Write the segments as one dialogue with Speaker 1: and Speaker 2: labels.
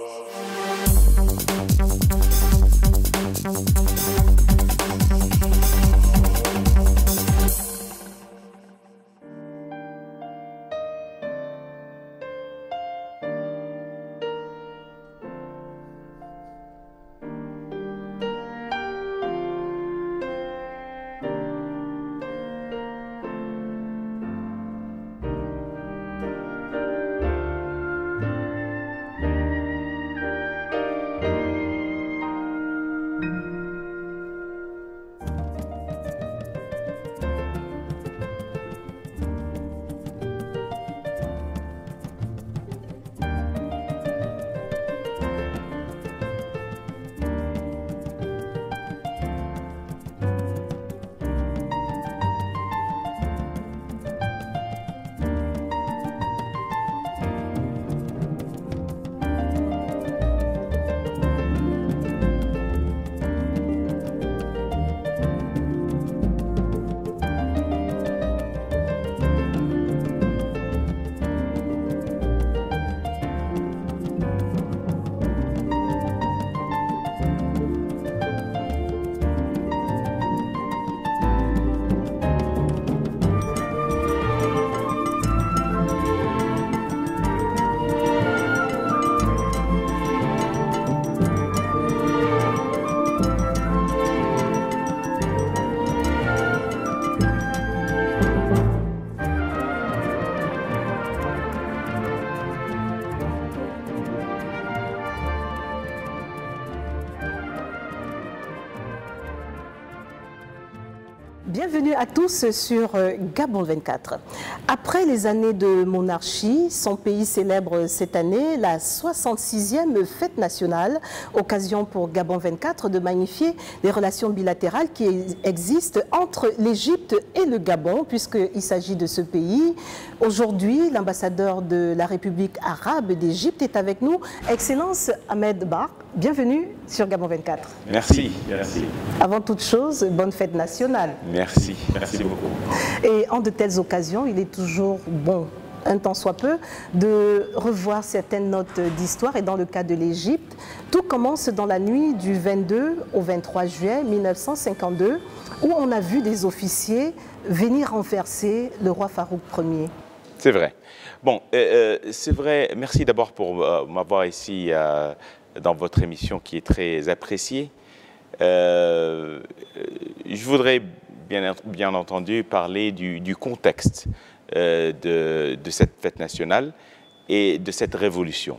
Speaker 1: Bienvenue à tous sur euh, Gabon 24. Après les années de monarchie, son pays célèbre cette année la 66e fête nationale, occasion pour Gabon 24 de magnifier les relations bilatérales qui existent entre l'Égypte et le Gabon, puisqu'il s'agit de ce pays. Aujourd'hui, l'ambassadeur de la République arabe d'Égypte est avec nous. Excellence Ahmed Bar, bienvenue sur Gabon 24.
Speaker 2: Merci, merci.
Speaker 1: Avant toute chose, bonne fête nationale.
Speaker 2: Merci, merci beaucoup.
Speaker 1: Et en de telles occasions, il est toujours bon un temps soit peu, de revoir certaines notes d'histoire. Et dans le cas de l'Égypte, tout commence dans la nuit du 22 au 23 juillet 1952, où on a vu des officiers venir renverser le roi Farouk Ier.
Speaker 2: C'est vrai. Bon, euh, euh, c'est vrai. Merci d'abord pour euh, m'avoir ici dans votre émission qui est très appréciée. je voudrais bien, entendu parler du, contexte de, de, cette fête nationale et de cette révolution.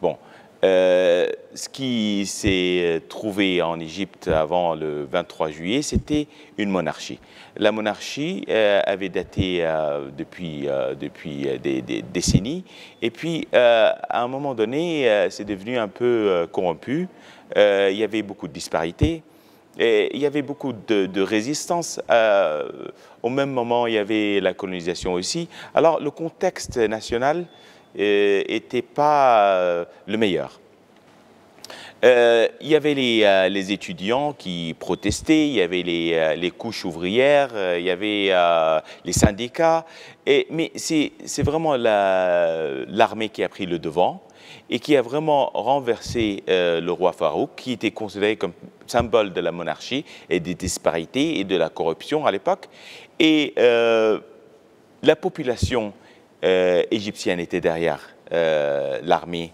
Speaker 2: Bon, euh, ce qui s'est trouvé en Égypte avant le 23 juillet, c'était une monarchie. La monarchie euh, avait daté euh, depuis, depuis des, décennies, et puis à un moment donné, c'est devenu un peu corrompu. il y avait beaucoup de disparités. Il y avait beaucoup de, résistance. au même moment, il y avait la colonisation aussi. Alors, le contexte national n'était euh, pas euh, le meilleur. Euh, il y avait les, étudiants qui protestaient, il y avait les, couches ouvrières, il y avait les syndicats, mais c'est vraiment l'armée qui a pris le devant et qui a vraiment renversé le roi Farouk, qui était considéré comme symbole de la monarchie et des disparités et de la corruption à l'époque. Et la population euh, égyptienne était derrière euh, l'armée,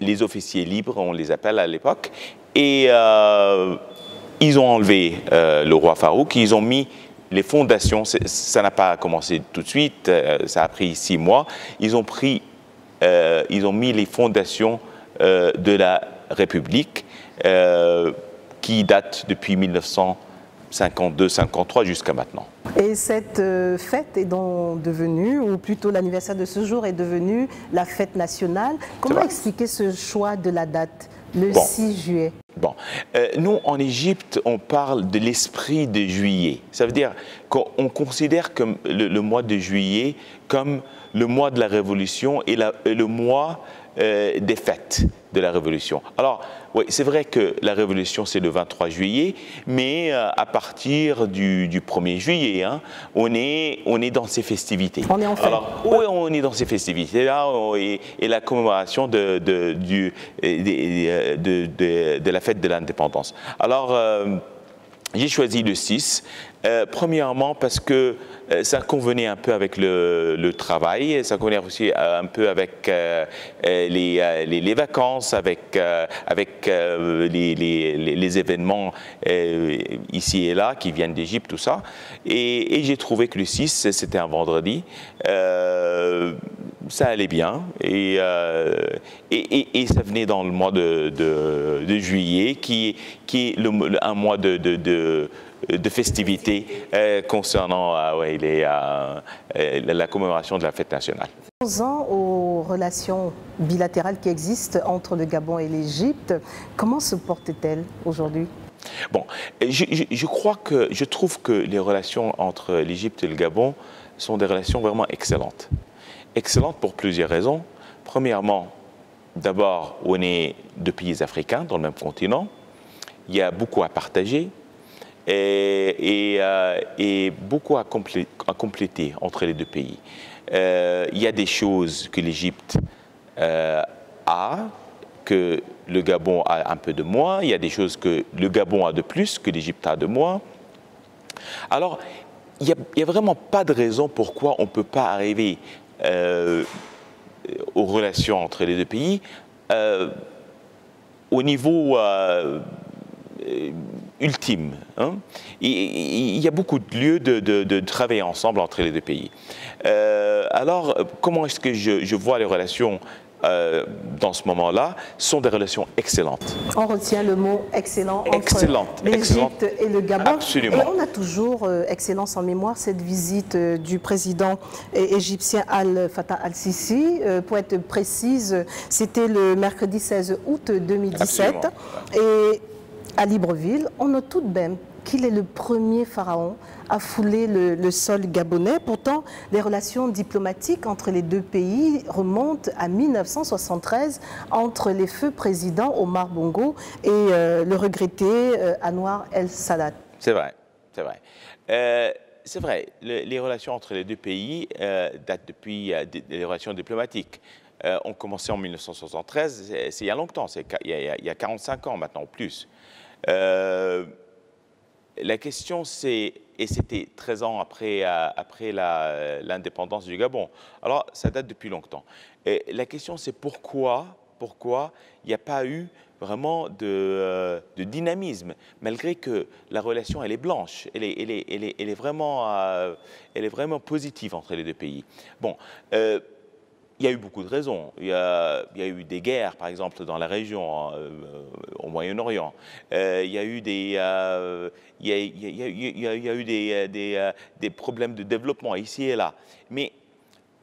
Speaker 2: les, officiers libres, on les appelle à l'époque, et euh, ils ont enlevé le roi Farouk, ils ont mis les fondations, ça n'a pas commencé tout de suite, ça a pris six mois, ils ont pris, ils ont mis les fondations de la République qui date depuis 1952-53 jusqu'à maintenant.
Speaker 1: Et cette euh, fête est donc devenue, ou plutôt l'anniversaire de ce jour est devenu la fête nationale. Comment expliquer ce choix de la date, le 6 juillet?
Speaker 2: Bon, euh, nous en Égypte, on parle de l'esprit de juillet. Ça veut dire qu'on considère comme le, mois de juillet comme le mois de la révolution et, le mois euh, des fêtes de la Révolution. Alors, oui, c'est vrai que la Révolution, c'est le 23 juillet, mais euh, à partir du, 1er juillet, hein, on, est, on est dans ces festivités.
Speaker 1: On est en fait.
Speaker 2: oui, on est dans ces festivités-là, et, la commémoration de, de, du, de, de, la fête de l'indépendance. Alors, j'ai choisi le 6, euh, premièrement parce que euh, ça convenait un peu avec le, travail, ça convenait aussi euh, un peu avec les, vacances, avec, avec les, événements ici et là qui viennent d'Égypte, tout ça. Et, j'ai trouvé que le 6, c'était un vendredi. ça allait bien et, et, ça venait dans le mois de, juillet qui, qui est un mois de de festivités euh, concernant euh, ouais, les, euh, la commémoration de la fête nationale.
Speaker 1: ans aux relations bilatérales qui existent entre le Gabon et l'Égypte, comment se portent-elles aujourd'hui?
Speaker 2: Bon, je, je, crois que, je trouve que les relations entre l'Égypte et le Gabon sont des relations vraiment excellentes. Excellentes pour plusieurs raisons. Premièrement, d'abord, on est deux pays africains dans le même continent. Il y a beaucoup à partager et, euh, et, beaucoup à, compléter entre les deux pays. Euh, il y a des choses que l'Égypte euh, a, que le Gabon a un peu de moins. Il y a des choses que le Gabon a de plus, que l'Égypte a de moins. Alors, il n'y a, vraiment pas de raison pourquoi on ne peut pas arriver aux relations entre les deux pays au niveau ultime. Hein. Il, y a beaucoup de lieux de, travailler ensemble entre les deux pays. Euh, alors, comment est-ce que je, vois les relations euh, dans ce moment-là? Sont des relations excellentes.
Speaker 1: On retient le mot excellent entre l'Égypte et le Gabon.
Speaker 2: Absolument.
Speaker 1: Et on a toujours euh, excellence en mémoire cette visite du président égyptien Al-Fatah al-Sisi. pour être précise, c'était le mercredi 16 août 2017. Et à Libreville, on note tout de même qu'il est le premier pharaon à fouler le, sol gabonais. Pourtant, les relations diplomatiques entre les deux pays remontent à 1973 entre les feux présidents Omar Bongo et euh, le regretté euh, Anwar El Sadat.
Speaker 2: C'est vrai, c'est vrai. Euh, c'est vrai, les relations entre les deux pays datent depuis les relations diplomatiques. ont commencé en 1973, c'est il y a longtemps, c'est il, il, y a 45 ans maintenant, plus. Euh, la question, c'est, et c'était 13 ans après, euh, après l'indépendance du Gabon, alors ça date depuis longtemps. Et la question, c'est pourquoi, pourquoi il n'y a pas eu vraiment de, euh, dynamisme, malgré que la relation, elle est blanche, elle est, elle est, elle est, elle est vraiment, elle est vraiment positive entre les deux pays. Bon, il y a eu beaucoup de raisons. Il y a, eu des guerres, par exemple, dans la région, au Moyen-Orient. il y a eu des, il y a, eu des, problèmes de développement ici et là. Mais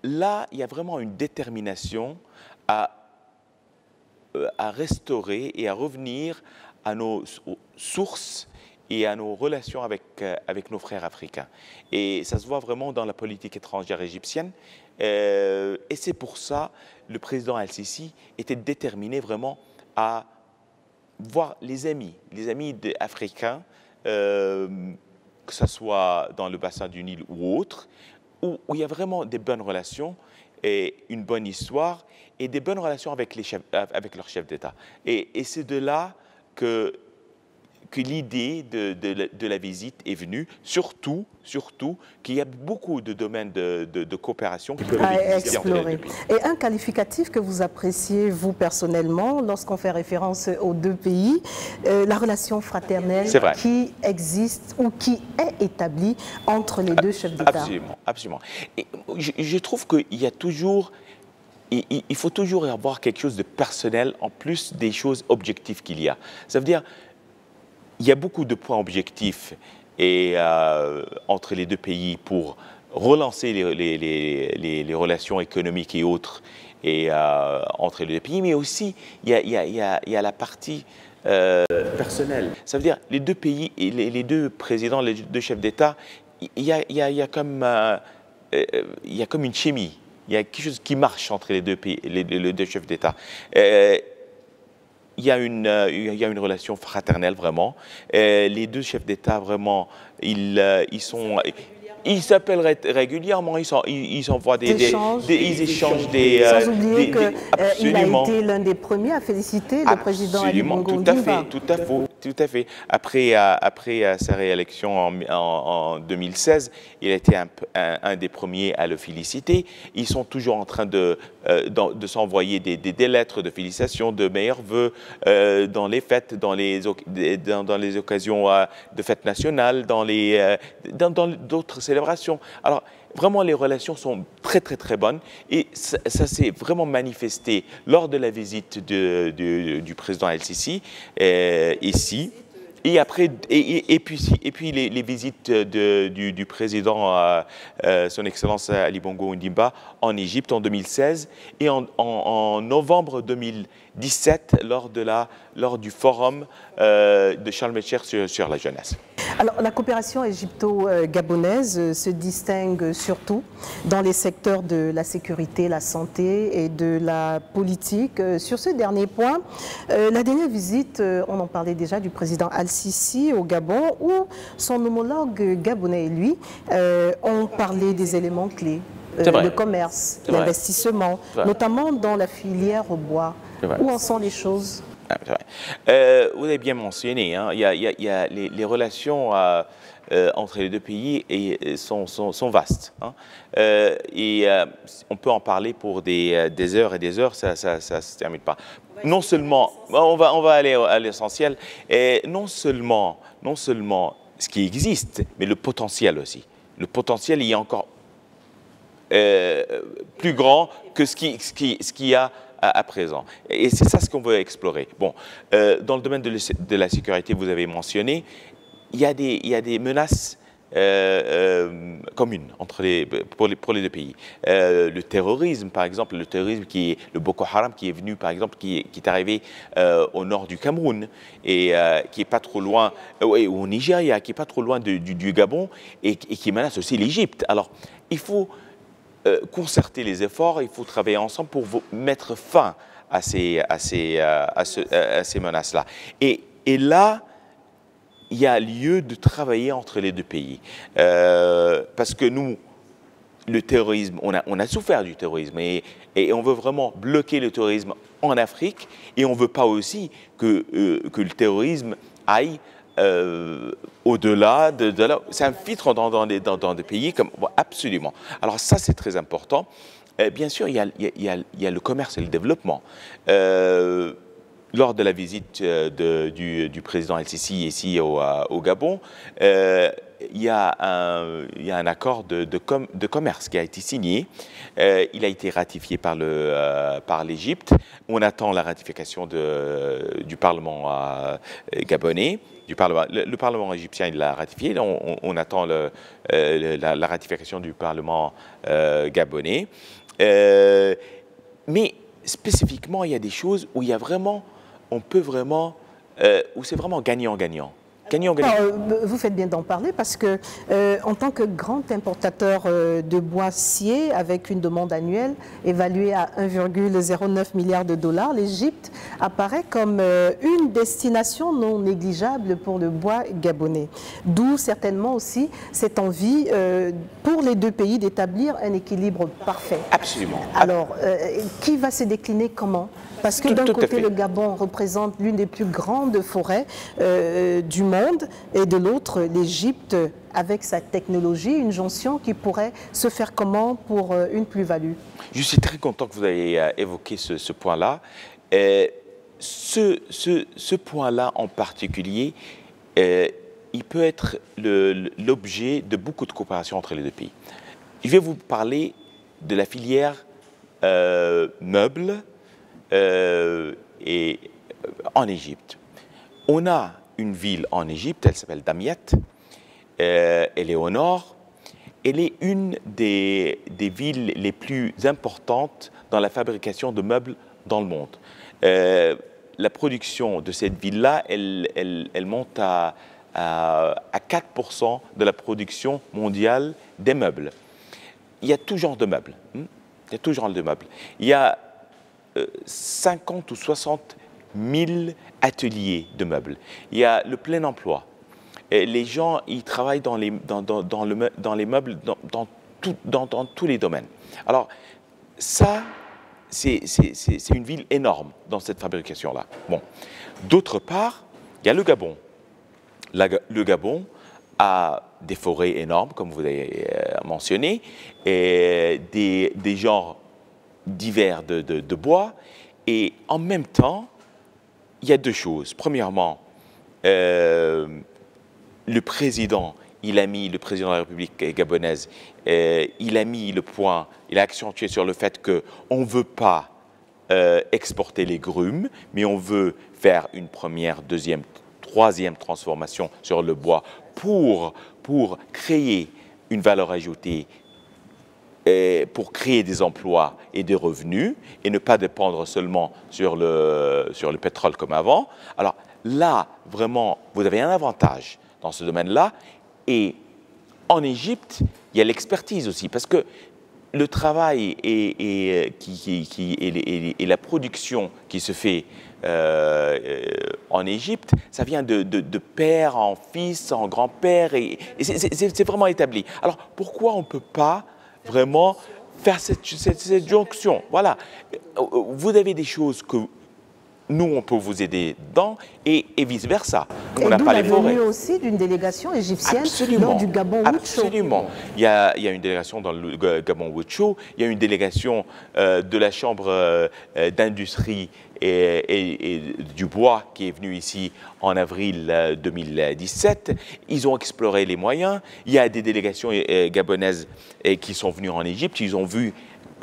Speaker 2: là, il y a vraiment une détermination à, à restaurer et à revenir à nos sources et à nos relations avec nos frères africains. Et ça se voit vraiment dans la politique étrangère égyptienne, euh, et c'est pour ça le président Al-Sisi était déterminé vraiment à voir les amis, les amis africains, euh, que ce soit dans le bassin du Nil ou autre, où, il y a vraiment des bonnes relations et une bonne histoire et des bonnes relations avec, les chefs, avec leurs chefs d'État. Et c'est de là que que l'idée de, la visite est venue, surtout, surtout qu'il y a beaucoup de domaines de, coopération qui peuvent
Speaker 1: à explorer. Et un qualificatif que vous appréciez, vous personnellement, lorsqu'on fait référence aux deux pays, euh, la relation fraternelle qui existe ou qui est établie entre les deux chefs d'État.
Speaker 2: Absolument, absolument. Et je, je trouve qu'il y a toujours il, faut toujours avoir quelque chose de personnel en plus des choses objectives qu'il y a. Ça veut dire, il y a beaucoup de points objectifs euh, entre les deux pays pour relancer les, relations économiques et autres euh, entre les deux pays, mais aussi il y a, la partie euh, personnelle. Ça veut dire les deux pays, les, deux présidents, les deux chefs d'État, il y a, comme, il y a comme une chimie il y a quelque chose qui marche entre les deux, pays, les, deux chefs d'État. Euh, il y, a une, il y a une relation fraternelle vraiment. les deux chefs d'État vraiment, ils, ils sont ils s'appellent régulièrement, ils, ils, envoient des, des, ils échangent des.
Speaker 1: Sans euh, oublier qu'il euh, a été l'un des premiers à féliciter le président Ali Bongo
Speaker 2: tout à fait, tout à fait, tout à fait. Après, euh, après sa réélection en, en, 2016, il a été un, des premiers à le féliciter. Ils sont toujours en train de, de, s'envoyer des, lettres de félicitations, de meilleurs vœux dans les fêtes, dans les, occasions de fêtes nationales, dans d'autres célébration. Alors, vraiment, les relations sont très, très, très bonnes. Et ça, s'est vraiment manifesté lors de la visite du président El-Sisi euh, ici. Et après, et, puis, et puis les, visites du, président, euh, euh, son Excellence Ali Bongo Ndimba, en Égypte en 2016 et en, en novembre 2017 lors, de la, lors du forum de Charles Mecher sur, sur la jeunesse.
Speaker 1: Alors, la coopération égypto-gabonaise se distingue surtout dans les secteurs de la sécurité, la santé et de la politique. Sur ce dernier point, euh, la dernière visite, euh, on en parlait déjà, du président Al-Sisi au Gabon, où son homologue gabonais et lui euh, ont parlé des éléments clés. le commerce, l'investissement, notamment dans la filière au bois. Où en sont les choses?
Speaker 2: Euh, vous avez bien mentionné, hein, y a, les, relations euh, euh, entre les deux pays et, sont, sont, vastes. Hein. et on peut en parler pour des, heures et des heures, ça ne se termine pas. Non seulement, on va, on va aller à l'essentiel, et non seulement, non seulement ce qui existe, mais le potentiel aussi. Le potentiel il est encore plus grand que ce qui, ce qui, ce qui a à, présent. Et c'est ça ce qu'on veut explorer. Bon, euh, dans le domaine de, la sécurité, vous avez mentionné, il y a des, il y a des menaces euh, euh, communes entre les, pour, les, pour les deux pays. le terrorisme, par exemple, le terrorisme qui est le Boko Haram qui est venu, par exemple, qui, qui est arrivé au nord du Cameroun et qui est pas trop loin, ou au Nigeria, qui est pas trop loin du, Gabon et, et qui menace aussi l'Égypte. Alors, il faut euh, concerter les efforts, il faut travailler ensemble pour mettre fin à ces, à ces, euh, à ces menaces-là. Et, et, là, il y a lieu de travailler entre les deux pays. Euh, parce que nous, le terrorisme, on a, on a souffert du terrorisme et, et, on veut vraiment bloquer le terrorisme en Afrique et on ne veut pas aussi que, que le terrorisme aille euh, au-delà de, de là. Ça infiltre dans, dans, des, pays comme. absolument. Alors, ça, c'est très important. Euh, bien sûr, il y, a, le commerce et le développement. Euh, lors de la visite de, du, président El-Sisi ici au Gabon, il y, a un, accord de, de, com, de, commerce qui a été signé. il a été ratifié par l'Égypte. On attend la ratification du Parlement gabonais du Parlement. Le, Parlement égyptien l'a ratifié. On, attend euh, la, ratification du Parlement euh, gabonais. Euh, mais spécifiquement, il y a des choses où il y a vraiment, on peut vraiment, où c'est vraiment gagnant-gagnant.
Speaker 1: Euh, vous faites bien d'en parler parce que, euh, en tant que grand importateur euh, de boissier, avec une demande annuelle évaluée à 1,09 milliard de dollars, l'Égypte apparaît comme une destination non négligeable pour le bois gabonais. D'où certainement aussi cette envie pour les deux pays d'établir un équilibre parfait.
Speaker 2: Absolument.
Speaker 1: Alors, qui va se décliner comment? Parce que d'un côté, le Gabon représente l'une des plus grandes forêts euh, du monde et de l'autre, l'Égypte avec sa technologie, une jonction qui pourrait se faire comment pour euh, une plus-value?
Speaker 2: Je suis très content que vous ayez euh, évoqué ce, point-là. ce, ce, point-là en particulier, il peut être l'objet de beaucoup de coopération entre les deux pays. Je vais vous parler de la filière meuble, euh, et, euh, en Égypte. On a une ville en Égypte, elle s'appelle Damiet, euh, elle est au nord, elle est une des, des, villes les plus importantes dans la fabrication de meubles dans le monde. la production de cette ville-là, elle, elle, monte à, à, 4% de la production mondiale des meubles. Il y a tout genre de meubles. Hmm. Il y a toujours de meubles. Il y a 50 ou 60 000 ateliers de meubles. Il y a le plein emploi. Les gens, ils travaillent dans les, meubles dans, tous les domaines. Alors, ça, c'est une ville énorme dans cette fabrication-là. Bon. D'autre part, il y a le Gabon. le Gabon a des forêts énormes, comme vous avez euh, mentionné, et des, des genres divers de, bois, et en même temps, il y a deux choses. Premièrement, euh, le président, il a mis, le président de la République gabonaise, euh, il a mis le point, il a accentué sur le fait qu'on ne veut pas euh, exporter les grumes, mais on veut faire une première, deuxième, troisième transformation sur le bois pour créer une valeur ajoutée pour créer des emplois et des revenus et ne pas dépendre seulement sur le, sur le pétrole comme avant. Alors là, vraiment, vous avez un avantage dans ce domaine-là. Et en Égypte, il y a l'expertise aussi, parce que le travail et, et, la production qui se fait euh, en Égypte, ça vient de, de, de, père en fils, en grand-père, et, c'est vraiment établi. Alors pourquoi on ne peut pas vraiment faire cette, cette, jonction. Voilà. Vous avez des choses que nous, on peut vous aider dans et, vice-versa.
Speaker 1: On n'a pas les forêts. aussi d'une délégation égyptienne
Speaker 2: absolument,
Speaker 1: du Gabon
Speaker 2: Absolument. Il y, a, il y, a, une délégation dans le Gabon Wucho, il y a une délégation euh, de la Chambre euh, d'industrie et, du bois qui est venu ici en avril 2017. Euh, ils ont exploré les moyens. Il y a des délégations gabonaises qui sont venues en Égypte. Ils ont vu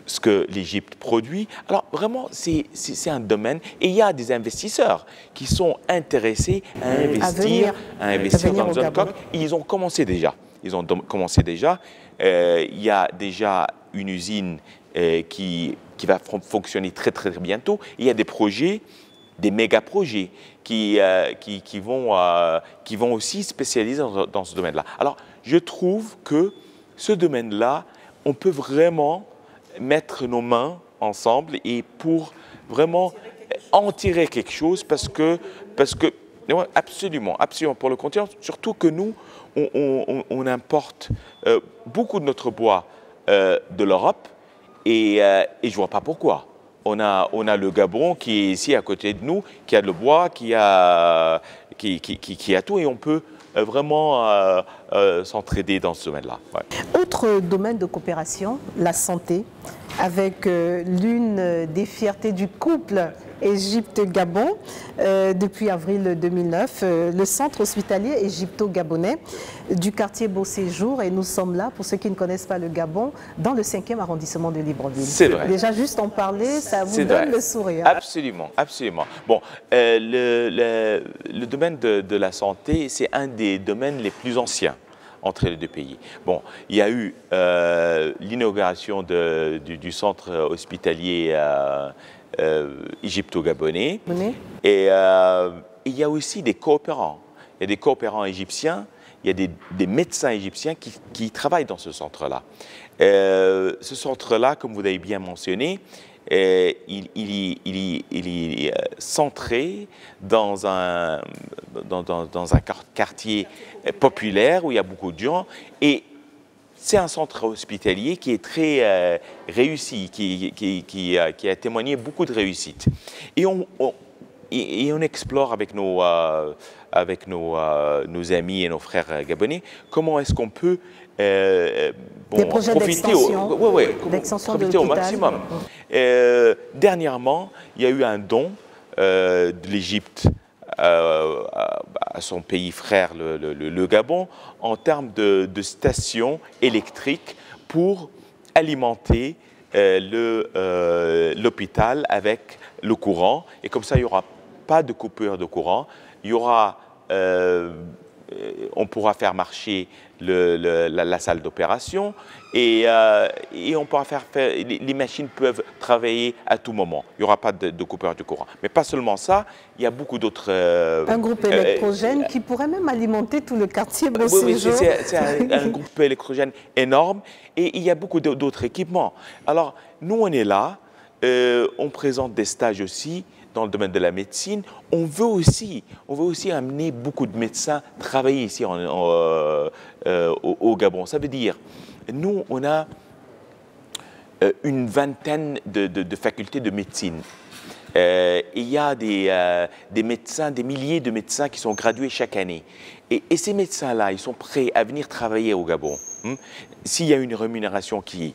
Speaker 2: ce que l'Égypte produit. Alors vraiment, c'est un domaine et il y a des investisseurs qui sont intéressés à investir, à, investir dans le coque. Ils ont commencé déjà. Ils ont commencé déjà. il y a déjà une usine qui qui va fonctionner très très bientôt. il y a des projets, des méga projets qui, euh, qui, qui, vont, euh, qui vont aussi spécialiser dans, ce domaine-là. Alors, je trouve que ce domaine-là, on peut vraiment mettre nos mains ensemble et pour vraiment en tirer quelque chose parce que, parce que absolument, absolument pour le continent, surtout que nous, on, importe euh, beaucoup de notre bois de l'Europe euh, et, je ne vois pas pourquoi. On a, on a le Gabon qui est ici à côté de nous, qui a le bois, qui a, qui, a tout, et on peut euh, vraiment euh, s'entraider dans ce domaine-là.
Speaker 1: Autre domaine de coopération, la santé, avec l'une des fiertés du couple Égypte-Gabon euh, depuis avril 2009, euh, le centre hospitalier égypto-gabonais du quartier Beau Séjour et nous sommes là, pour ceux qui ne connaissent pas le Gabon, dans le 5e arrondissement de Libreville.
Speaker 2: C'est vrai.
Speaker 1: Déjà juste en parler, ça vous donne le sourire.
Speaker 2: Absolument, absolument. Bon, euh, le, le, domaine de, de la santé, c'est un des domaines les plus anciens entre les deux pays. Bon, il y a eu euh, l'inauguration du, du, centre hospitalier euh, égypto-gabonais. Et euh, il y a aussi des coopérants. Il y a des coopérants égyptiens, il y a des, médecins égyptiens qui, travaillent dans ce centre-là. Euh, ce centre-là, comme vous l'avez bien mentionné, il, il, est centré dans un, dans, dans, un quartier populaire où il y a beaucoup de gens et c'est un centre hospitalier qui est très euh, réussi, qui, qui, a, témoigné beaucoup de réussite. Et on, et, on explore avec nos, euh, avec nos, euh, nos, amis et nos frères gabonais comment est-ce qu'on peut
Speaker 1: profiter, au,
Speaker 2: ouais, profiter au maximum. dernièrement, il y a eu un don de l'Égypte euh, à son pays frère, le, Gabon, en termes de, stations électriques pour alimenter euh, euh, l'hôpital avec le courant. Et comme ça, il n'y aura pas de coupure de courant. Il y aura on pourra faire marcher la, salle d'opération et, euh, et, on pourra faire, faire les, machines peuvent travailler à tout moment. Il n'y aura pas de, coupeur de courant. Mais pas seulement ça, il y a beaucoup d'autres... Euh,
Speaker 1: un groupe euh, électrogène qui pourrait même alimenter tout le quartier
Speaker 2: Oui, oui c'est un, un, groupe électrogène énorme et il y a beaucoup d'autres équipements. Alors, nous, on est là, on présente des stages aussi dans le domaine de la médecine, on veut aussi, on veut aussi amener beaucoup de médecins travailler ici euh, euh, au, Gabon. Ça veut dire, nous, on a euh, une vingtaine de, facultés de médecine. il y a des, médecins, des milliers de médecins qui sont gradués chaque année. Et, et ces médecins-là, ils sont prêts à venir travailler au Gabon. Hmm? S'il y a une rémunération qui est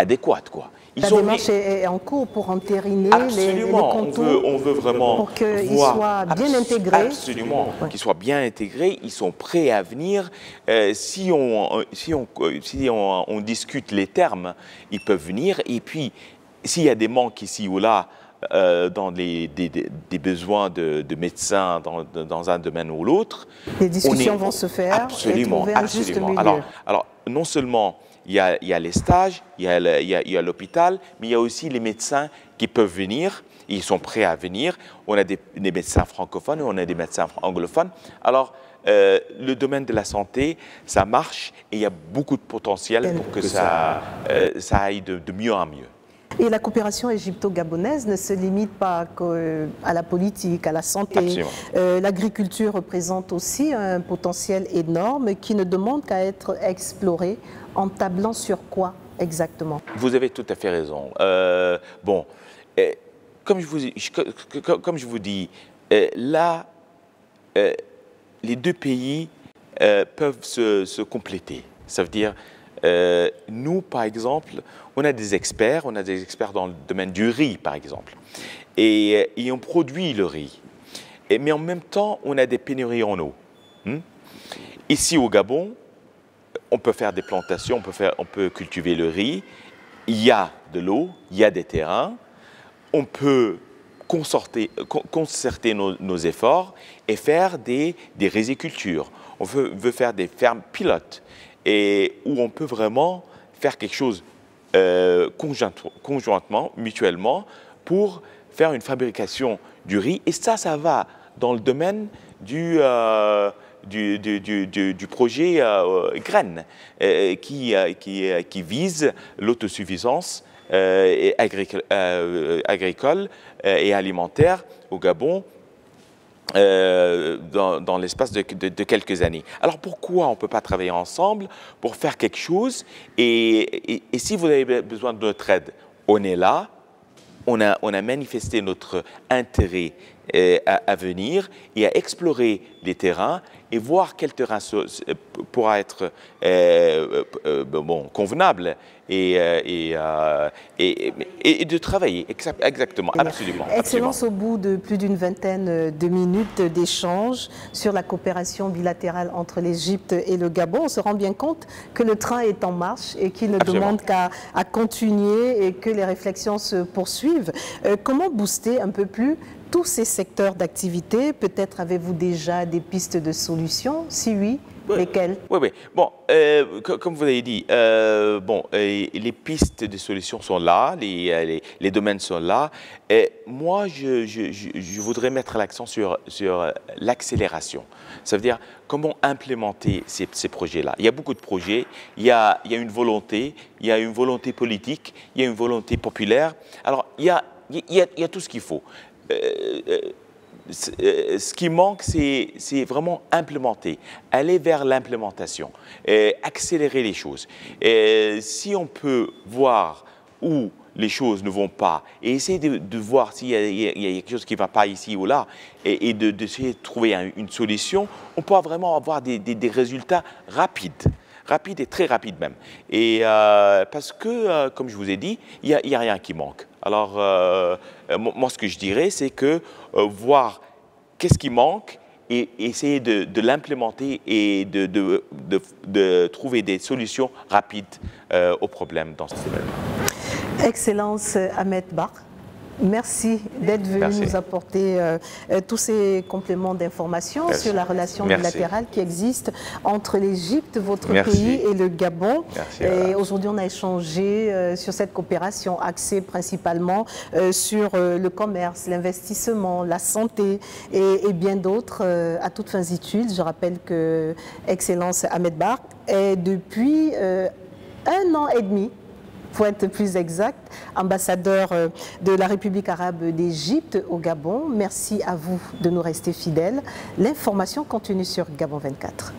Speaker 2: adéquate, quoi.
Speaker 1: La démarche est en cours pour entériner les, les
Speaker 2: on veut, on veut vraiment
Speaker 1: pour qu'ils soient bien intégrés.
Speaker 2: Absolument, qu'ils soient bien intégrés. Ils sont prêts à venir. Euh, si on, si, on, si on, discute les termes, ils peuvent venir. Et puis, s'il y a des manques ici ou là, euh, dans les, des, besoins de, médecins dans, dans, un domaine ou l'autre.
Speaker 1: Les discussions vont se faire
Speaker 2: absolument, et absolument. Alors, alors, non seulement il y, a, les stages, il y a l'hôpital, mais il y a aussi les médecins qui peuvent venir. Ils sont prêts à venir. On a des, médecins francophones, on a des médecins anglophones. Alors, euh, le domaine de la santé, ça marche et il y a beaucoup de potentiel pour que ça, euh, ça aille de, mieux en mieux.
Speaker 1: Et la coopération égypto-gabonaise ne se limite pas à la politique, à la santé. Euh, l'agriculture représente aussi un potentiel énorme qui ne demande qu'à être exploré en tablant sur quoi exactement
Speaker 2: Vous avez tout à fait raison. Euh, bon, euh, comme, je vous, comme je vous dis, euh, là, les deux pays peuvent se, se, compléter. Ça veut dire, nous, par exemple, on a des experts, on a des experts dans le domaine du riz, par exemple, et, et on produit le riz. Mais en même temps, on a des pénuries en eau. Hmm? Ici au Gabon, on peut faire des plantations, on peut, faire, on peut cultiver le riz, il y a de l'eau, il y a des terrains, on peut concerter, nos, efforts et faire des, des résicultures. On veut, faire des fermes pilotes et où on peut vraiment faire quelque chose euh, conjointement, mutuellement, pour faire une fabrication du riz. Et ça, ça va dans le domaine du, euh, du, projet euh, Graines, qui, qui, qui, vise l'autosuffisance agricole, agricole et alimentaire au Gabon dans, l'espace de, quelques années. Alors pourquoi on ne peut pas travailler ensemble pour faire quelque chose et, si vous avez besoin de notre aide, on est là, on a manifesté notre intérêt à, venir et à explorer les terrains et voir quel terrain pourra être euh, euh, bon, convenable et, euh, et, et, de travailler. Exactement, absolument.
Speaker 1: Excellence, au bout de plus d'une vingtaine de minutes d'échange sur la coopération bilatérale entre l'Égypte et le Gabon, on se rend bien compte que le train est en marche et qu'il ne demande qu'à continuer et que les réflexions se poursuivent. comment booster un peu plus tous ces secteurs d'activité Peut-être avez-vous déjà des pistes de solutions? Si oui, lesquelles?
Speaker 2: Oui, oui. Bon, euh, comme vous avez dit, euh, bon, euh, les pistes de solutions sont là, les, les, domaines sont là. Et moi, je, je, je voudrais mettre l'accent sur, sur l'accélération. Ça veut dire comment implémenter ces, ces projets-là. Il y a beaucoup de projets, il y a, il y a une volonté, il y a une volonté politique, il y a une volonté populaire. Alors, il y a, il y a, il y a tout ce qu'il faut. Euh, euh, euh, ce qui manque, c'est vraiment implémenter, aller vers l'implémentation, accélérer les choses. Si on peut voir où les choses ne vont pas et essayer de, voir s'il y, a quelque chose qui ne va pas ici ou là et, d'essayer de, trouver une solution, on pourra vraiment avoir des, résultats rapides rapide et très rapide même. Et parce que, comme je vous ai dit, il n'y a, rien qui manque. Alors, euh, euh, moi, ce que je dirais, c'est que euh, voir qu'est-ce qui manque et essayer de, l'implémenter et de, de, trouver des solutions rapides aux problèmes dans ce domaine.
Speaker 1: Excellence Ahmed Bar, Merci d'être venu nous apporter euh, euh, tous ces compléments d'informations sur la relation bilatérale qui existe entre l'Égypte, votre pays, et le Gabon. et aujourd'hui, on a échangé euh, sur cette coopération axée principalement sur le commerce, l'investissement, la santé et, bien d'autres à toutes fins utiles. Je rappelle que Excellence Ahmed Bar est depuis un an et demi pour plus exact, ambassadeur euh, de la République arabe d'Égypte au Gabon. Merci à vous de nous rester fidèles. L'information continue sur Gabon 24.